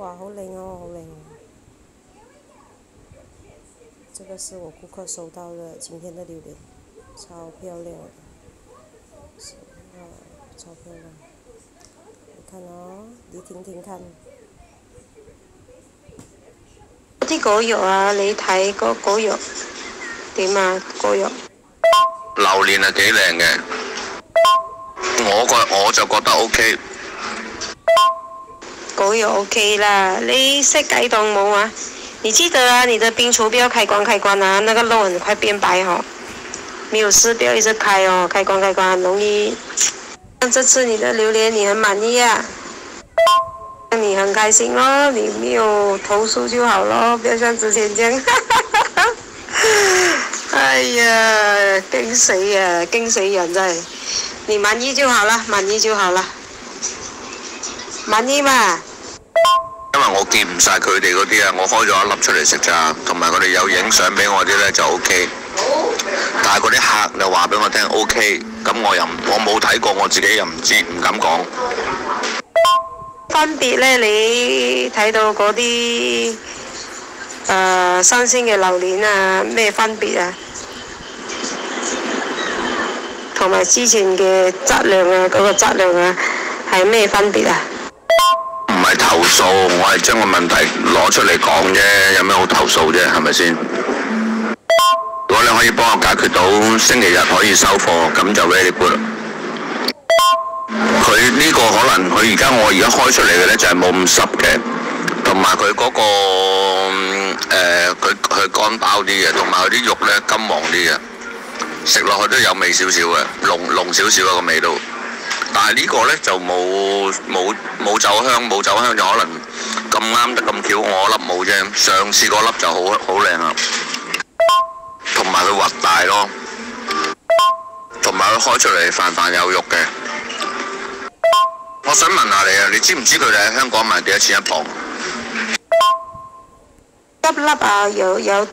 哇，好靚哦，好靚哦！这个是我顾客收到的今天的榴莲，超漂亮的，是啊，超漂亮。你看哦，你聽聽看。啲果肉啊，你睇嗰果肉點啊？果肉榴蓮係幾靚嘅，我覺我就覺得 O K。果肉 OK 啦，你識解凍冇啊？你记得啊，你的冰橱不要开关开关啊，那个肉很快变白哦。没有事不要一直开哦，开关开关很容易。这次你的榴莲你很满意啊？你很开心咯，你没有投诉就好咯，不要像之前这样。哎呀，驚死啊，驚死人真係！你满意就好啦，满意就好啦，满意嘛？我見唔晒佢哋嗰啲啊，我開咗一粒出嚟食咋，同埋佢哋有影相俾我啲呢就 O K。但係嗰啲客就話俾我聽 O K，咁我又我冇睇過，我自己又唔知，唔敢講。分別呢，你睇到嗰啲誒新鮮嘅榴蓮啊，咩分別啊？同埋之前嘅質量啊，嗰、個質量啊，係咩分別啊？唔係投訴，我係將個問題攞出嚟講啫，有咩好投訴啫？係咪先？如果你可以幫我解決到星期日可以收貨，咁就 very good。佢呢個可能佢而家我而家開出嚟嘅呢，就係冇咁濕嘅，同埋佢嗰個誒佢佢乾包啲嘅，同埋佢啲肉呢金黃啲嘅，食落去都有味少少嘅，濃濃少少啊個味道。但係呢個呢，就冇冇冇酒香，冇酒香就可啱得咁巧，我粒冇啫。上次嗰粒就好好靚啊，同埋佢核大咯，同埋佢開出嚟泛泛有肉嘅。我想問下你啊，你知唔知佢哋喺香港賣幾多錢一磅？粒粒啊，有有